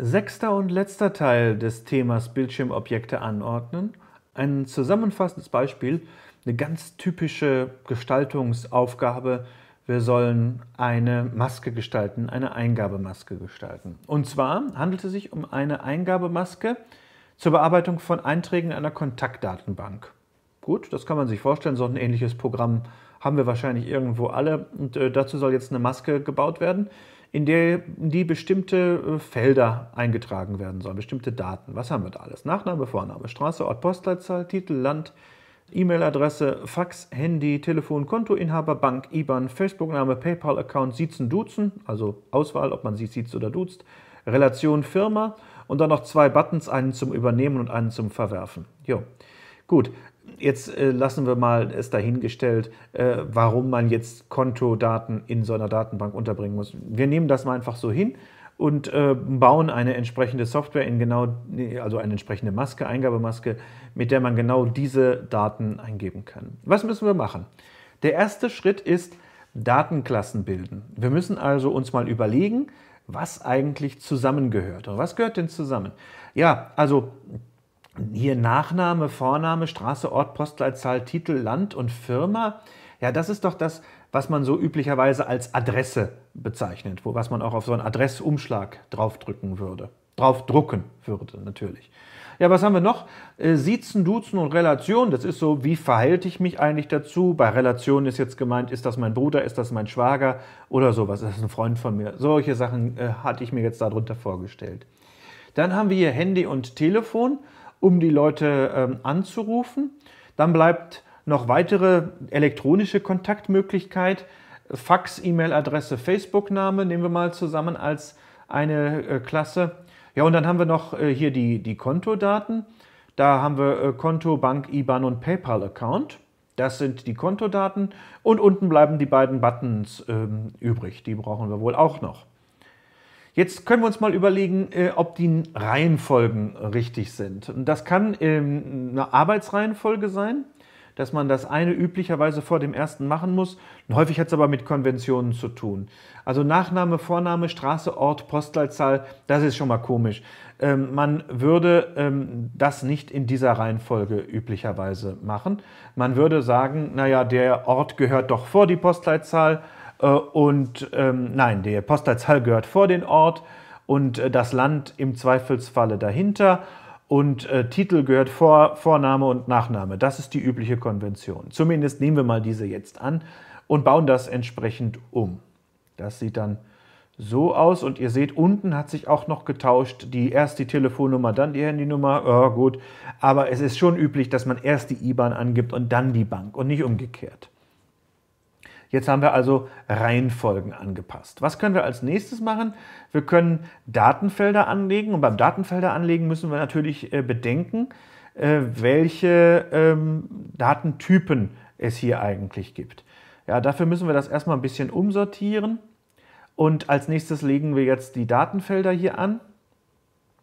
Sechster und letzter Teil des Themas Bildschirmobjekte anordnen. Ein zusammenfassendes Beispiel, eine ganz typische Gestaltungsaufgabe. Wir sollen eine Maske gestalten, eine Eingabemaske gestalten. Und zwar handelt es sich um eine Eingabemaske zur Bearbeitung von Einträgen einer Kontaktdatenbank. Gut, das kann man sich vorstellen, so ein ähnliches Programm haben wir wahrscheinlich irgendwo alle. Und äh, dazu soll jetzt eine Maske gebaut werden in der die bestimmte äh, Felder eingetragen werden sollen, bestimmte Daten. Was haben wir da alles? Nachname, Vorname, Straße, Ort, Postleitzahl, Titel, Land, E-Mail-Adresse, Fax, Handy, Telefon, Kontoinhaber, Bank, IBAN, Facebook-Name, PayPal-Account, Siezen, Duzen, also Auswahl, ob man sie sieht oder duzt, Relation, Firma und dann noch zwei Buttons, einen zum Übernehmen und einen zum Verwerfen. Jo. Gut, jetzt äh, lassen wir mal es dahingestellt, äh, warum man jetzt Kontodaten in so einer Datenbank unterbringen muss. Wir nehmen das mal einfach so hin und äh, bauen eine entsprechende Software in genau, also eine entsprechende Maske, Eingabemaske, mit der man genau diese Daten eingeben kann. Was müssen wir machen? Der erste Schritt ist Datenklassen bilden. Wir müssen also uns mal überlegen, was eigentlich zusammengehört. Und was gehört denn zusammen? Ja, also hier Nachname, Vorname, Straße, Ort, Postleitzahl, Titel, Land und Firma. Ja, das ist doch das, was man so üblicherweise als Adresse bezeichnet, wo was man auch auf so einen Adressumschlag draufdrücken würde. Draufdrucken würde natürlich. Ja, was haben wir noch? Äh, Siezen, Duzen und Relation. Das ist so, wie verhalte ich mich eigentlich dazu? Bei Relation ist jetzt gemeint, ist das mein Bruder, ist das mein Schwager oder sowas. Das ist ein Freund von mir. Solche Sachen äh, hatte ich mir jetzt darunter vorgestellt. Dann haben wir hier Handy und Telefon um die Leute ähm, anzurufen. Dann bleibt noch weitere elektronische Kontaktmöglichkeit, Fax, E-Mail-Adresse, Facebook-Name nehmen wir mal zusammen als eine äh, Klasse. Ja, und dann haben wir noch äh, hier die, die Kontodaten. Da haben wir äh, Konto, Bank, IBAN und PayPal-Account. Das sind die Kontodaten. Und unten bleiben die beiden Buttons ähm, übrig. Die brauchen wir wohl auch noch. Jetzt können wir uns mal überlegen, äh, ob die Reihenfolgen richtig sind. Und das kann ähm, eine Arbeitsreihenfolge sein, dass man das eine üblicherweise vor dem ersten machen muss. Und häufig hat es aber mit Konventionen zu tun. Also Nachname, Vorname, Straße, Ort, Postleitzahl, das ist schon mal komisch. Ähm, man würde ähm, das nicht in dieser Reihenfolge üblicherweise machen. Man würde sagen, naja, der Ort gehört doch vor die Postleitzahl und ähm, nein, die Postleitzahl gehört vor den Ort und äh, das Land im Zweifelsfalle dahinter. Und äh, Titel gehört vor Vorname und Nachname. Das ist die übliche Konvention. Zumindest nehmen wir mal diese jetzt an und bauen das entsprechend um. Das sieht dann so aus und ihr seht, unten hat sich auch noch getauscht, die erst die Telefonnummer, dann die Handynummer, oh, gut, aber es ist schon üblich, dass man erst die IBAN angibt und dann die Bank und nicht umgekehrt. Jetzt haben wir also Reihenfolgen angepasst. Was können wir als nächstes machen? Wir können Datenfelder anlegen und beim Datenfelder anlegen müssen wir natürlich äh, bedenken, äh, welche ähm, Datentypen es hier eigentlich gibt. Ja, dafür müssen wir das erstmal ein bisschen umsortieren und als nächstes legen wir jetzt die Datenfelder hier an.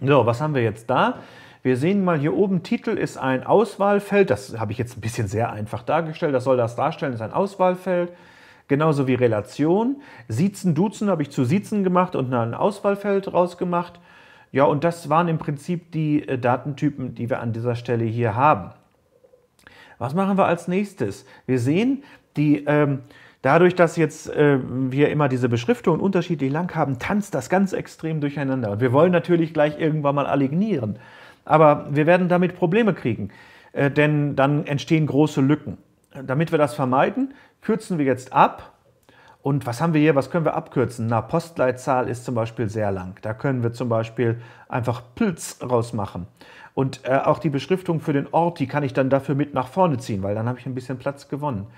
So, was haben wir jetzt da? Wir sehen mal hier oben, Titel ist ein Auswahlfeld. Das habe ich jetzt ein bisschen sehr einfach dargestellt. Das soll das darstellen, das ist ein Auswahlfeld. Genauso wie Relation. Siezen, Duzen habe ich zu Siezen gemacht und ein Auswahlfeld rausgemacht. Ja, und das waren im Prinzip die äh, Datentypen, die wir an dieser Stelle hier haben. Was machen wir als nächstes? Wir sehen, die, ähm, dadurch, dass jetzt äh, wir immer diese Beschriftungen unterschiedlich lang haben, tanzt das ganz extrem durcheinander. Und wir wollen natürlich gleich irgendwann mal alignieren. Aber wir werden damit Probleme kriegen, äh, denn dann entstehen große Lücken. Damit wir das vermeiden, kürzen wir jetzt ab. Und was haben wir hier? Was können wir abkürzen? Na, Postleitzahl ist zum Beispiel sehr lang. Da können wir zum Beispiel einfach Pilz rausmachen. Und äh, auch die Beschriftung für den Ort, die kann ich dann dafür mit nach vorne ziehen, weil dann habe ich ein bisschen Platz gewonnen.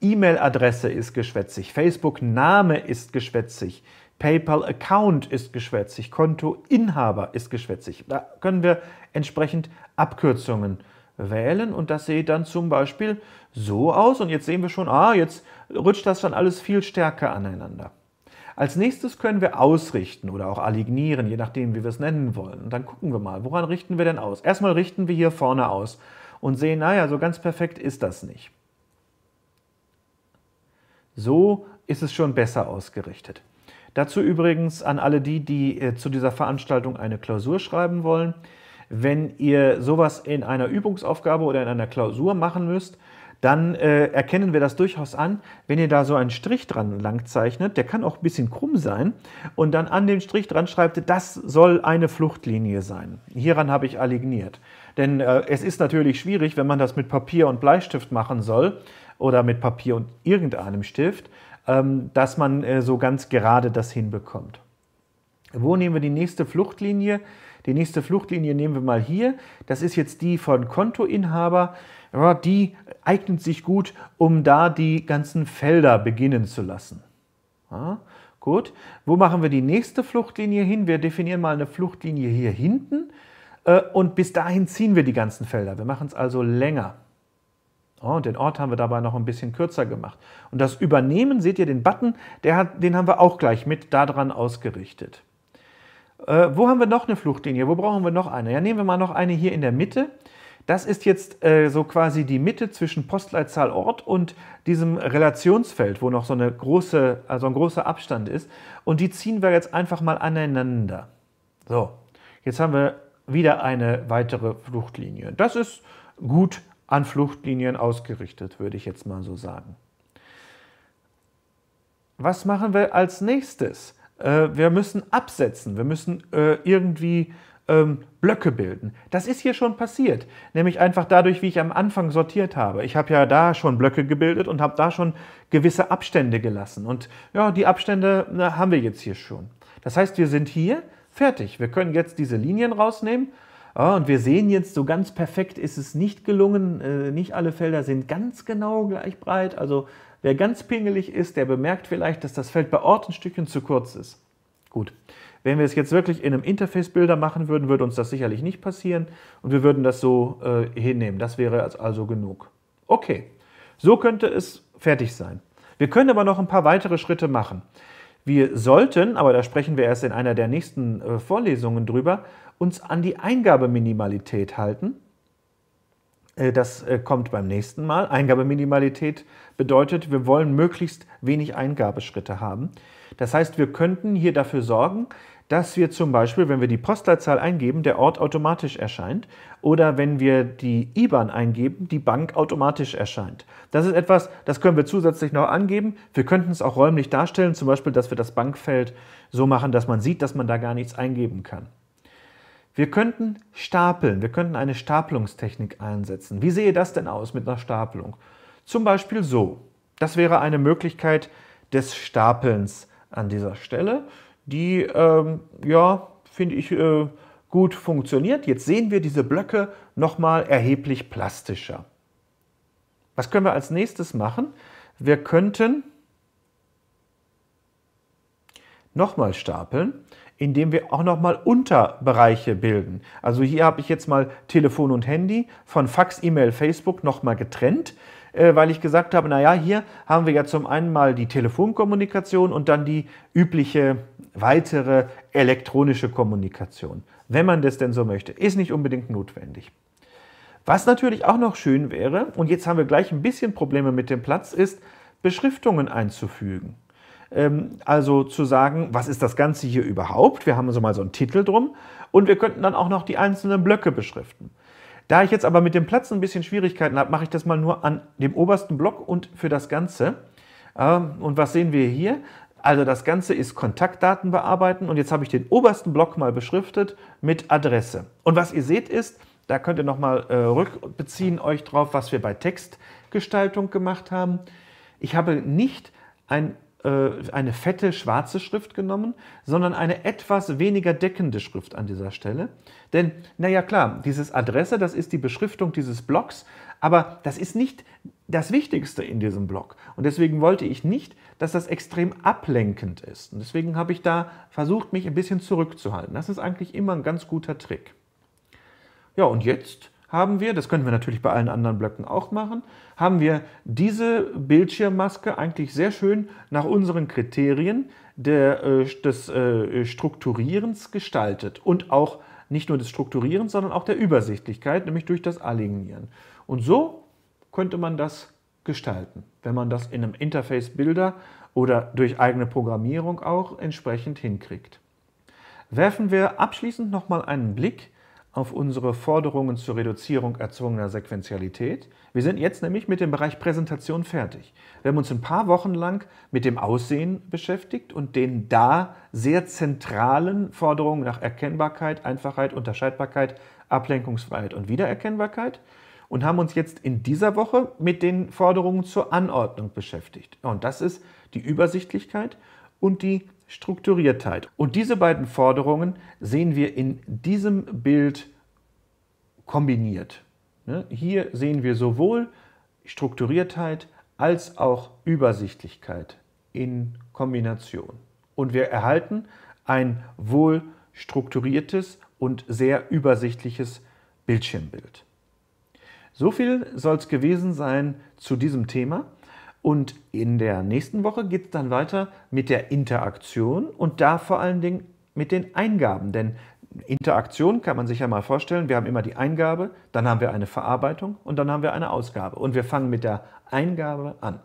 E-Mail-Adresse ist geschwätzig, Facebook-Name ist geschwätzig, PayPal-Account ist geschwätzig, Kontoinhaber ist geschwätzig. Da können wir entsprechend Abkürzungen wählen und das sieht dann zum Beispiel so aus und jetzt sehen wir schon, ah, jetzt rutscht das dann alles viel stärker aneinander. Als nächstes können wir ausrichten oder auch alignieren, je nachdem, wie wir es nennen wollen. Und dann gucken wir mal, woran richten wir denn aus? Erstmal richten wir hier vorne aus und sehen, naja, so ganz perfekt ist das nicht. So ist es schon besser ausgerichtet. Dazu übrigens an alle die, die äh, zu dieser Veranstaltung eine Klausur schreiben wollen. Wenn ihr sowas in einer Übungsaufgabe oder in einer Klausur machen müsst, dann äh, erkennen wir das durchaus an, wenn ihr da so einen Strich dran lang zeichnet, der kann auch ein bisschen krumm sein, und dann an den Strich dran schreibt, das soll eine Fluchtlinie sein. Hieran habe ich aligniert. Denn äh, es ist natürlich schwierig, wenn man das mit Papier und Bleistift machen soll oder mit Papier und irgendeinem Stift, dass man äh, so ganz gerade das hinbekommt. Wo nehmen wir die nächste Fluchtlinie? Die nächste Fluchtlinie nehmen wir mal hier. Das ist jetzt die von Kontoinhaber. Die eignet sich gut, um da die ganzen Felder beginnen zu lassen. Ja, gut. Wo machen wir die nächste Fluchtlinie hin? Wir definieren mal eine Fluchtlinie hier hinten äh, und bis dahin ziehen wir die ganzen Felder. Wir machen es also länger. Oh, den Ort haben wir dabei noch ein bisschen kürzer gemacht. Und das Übernehmen, seht ihr den Button, hat, den haben wir auch gleich mit daran ausgerichtet. Äh, wo haben wir noch eine Fluchtlinie? Wo brauchen wir noch eine? Ja, nehmen wir mal noch eine hier in der Mitte. Das ist jetzt äh, so quasi die Mitte zwischen Postleitzahl Ort und diesem Relationsfeld, wo noch so eine große, also ein großer Abstand ist. Und die ziehen wir jetzt einfach mal aneinander. So, jetzt haben wir wieder eine weitere Fluchtlinie. Das ist gut an Fluchtlinien ausgerichtet, würde ich jetzt mal so sagen. Was machen wir als nächstes? Äh, wir müssen absetzen, wir müssen äh, irgendwie ähm, Blöcke bilden. Das ist hier schon passiert, nämlich einfach dadurch, wie ich am Anfang sortiert habe. Ich habe ja da schon Blöcke gebildet und habe da schon gewisse Abstände gelassen. Und ja, die Abstände na, haben wir jetzt hier schon. Das heißt, wir sind hier fertig. Wir können jetzt diese Linien rausnehmen. Ja, und wir sehen jetzt, so ganz perfekt ist es nicht gelungen. Äh, nicht alle Felder sind ganz genau gleich breit. Also wer ganz pingelig ist, der bemerkt vielleicht, dass das Feld bei Ort ein Stückchen zu kurz ist. Gut. Wenn wir es jetzt wirklich in einem Interface-Bilder machen würden, würde uns das sicherlich nicht passieren und wir würden das so äh, hinnehmen. Das wäre also genug. Okay, so könnte es fertig sein. Wir können aber noch ein paar weitere Schritte machen. Wir sollten, aber da sprechen wir erst in einer der nächsten äh, Vorlesungen drüber, uns an die Eingabeminimalität halten. Äh, das äh, kommt beim nächsten Mal. Eingabeminimalität bedeutet, wir wollen möglichst wenig Eingabeschritte haben. Das heißt, wir könnten hier dafür sorgen, dass wir zum Beispiel, wenn wir die Postleitzahl eingeben, der Ort automatisch erscheint oder wenn wir die IBAN eingeben, die Bank automatisch erscheint. Das ist etwas, das können wir zusätzlich noch angeben. Wir könnten es auch räumlich darstellen, zum Beispiel, dass wir das Bankfeld so machen, dass man sieht, dass man da gar nichts eingeben kann. Wir könnten stapeln, wir könnten eine Stapelungstechnik einsetzen. Wie sehe das denn aus mit einer Stapelung? Zum Beispiel so. Das wäre eine Möglichkeit des Stapelns an dieser Stelle die, ähm, ja, finde ich, äh, gut funktioniert. Jetzt sehen wir diese Blöcke nochmal erheblich plastischer. Was können wir als nächstes machen? Wir könnten nochmal stapeln, indem wir auch nochmal Unterbereiche bilden. Also hier habe ich jetzt mal Telefon und Handy von Fax, E-Mail, Facebook nochmal getrennt. Äh, weil ich gesagt habe, naja, hier haben wir ja zum einen mal die Telefonkommunikation und dann die übliche weitere elektronische Kommunikation. Wenn man das denn so möchte, ist nicht unbedingt notwendig. Was natürlich auch noch schön wäre, und jetzt haben wir gleich ein bisschen Probleme mit dem Platz, ist, Beschriftungen einzufügen. Ähm, also zu sagen, was ist das Ganze hier überhaupt? Wir haben so mal so einen Titel drum und wir könnten dann auch noch die einzelnen Blöcke beschriften. Da ich jetzt aber mit dem Platz ein bisschen Schwierigkeiten habe, mache ich das mal nur an dem obersten Block und für das Ganze. Ähm, und was sehen wir hier? Also das Ganze ist Kontaktdaten bearbeiten und jetzt habe ich den obersten Block mal beschriftet mit Adresse. Und was ihr seht ist, da könnt ihr nochmal äh, rückbeziehen euch drauf, was wir bei Textgestaltung gemacht haben. Ich habe nicht ein eine fette schwarze Schrift genommen, sondern eine etwas weniger deckende Schrift an dieser Stelle. Denn, naja klar, dieses Adresse, das ist die Beschriftung dieses Blocks, aber das ist nicht das Wichtigste in diesem Block. Und deswegen wollte ich nicht, dass das extrem ablenkend ist. Und deswegen habe ich da versucht, mich ein bisschen zurückzuhalten. Das ist eigentlich immer ein ganz guter Trick. Ja, und jetzt haben wir, das können wir natürlich bei allen anderen Blöcken auch machen, haben wir diese Bildschirmmaske eigentlich sehr schön nach unseren Kriterien der, äh, des äh, Strukturierens gestaltet und auch nicht nur des Strukturierens, sondern auch der Übersichtlichkeit, nämlich durch das Alignieren. Und so könnte man das gestalten, wenn man das in einem Interface Bilder oder durch eigene Programmierung auch entsprechend hinkriegt. Werfen wir abschließend nochmal einen Blick auf unsere Forderungen zur Reduzierung erzwungener Sequenzialität. Wir sind jetzt nämlich mit dem Bereich Präsentation fertig. Wir haben uns ein paar Wochen lang mit dem Aussehen beschäftigt und den da sehr zentralen Forderungen nach Erkennbarkeit, Einfachheit, Unterscheidbarkeit, Ablenkungsfreiheit und Wiedererkennbarkeit und haben uns jetzt in dieser Woche mit den Forderungen zur Anordnung beschäftigt. Und das ist die Übersichtlichkeit und die Strukturiertheit. Und diese beiden Forderungen sehen wir in diesem Bild kombiniert. Ne? Hier sehen wir sowohl Strukturiertheit als auch Übersichtlichkeit in Kombination. Und wir erhalten ein wohl strukturiertes und sehr übersichtliches Bildschirmbild. So viel soll es gewesen sein zu diesem Thema. Und in der nächsten Woche geht es dann weiter mit der Interaktion und da vor allen Dingen mit den Eingaben. Denn Interaktion kann man sich ja mal vorstellen, wir haben immer die Eingabe, dann haben wir eine Verarbeitung und dann haben wir eine Ausgabe. Und wir fangen mit der Eingabe an.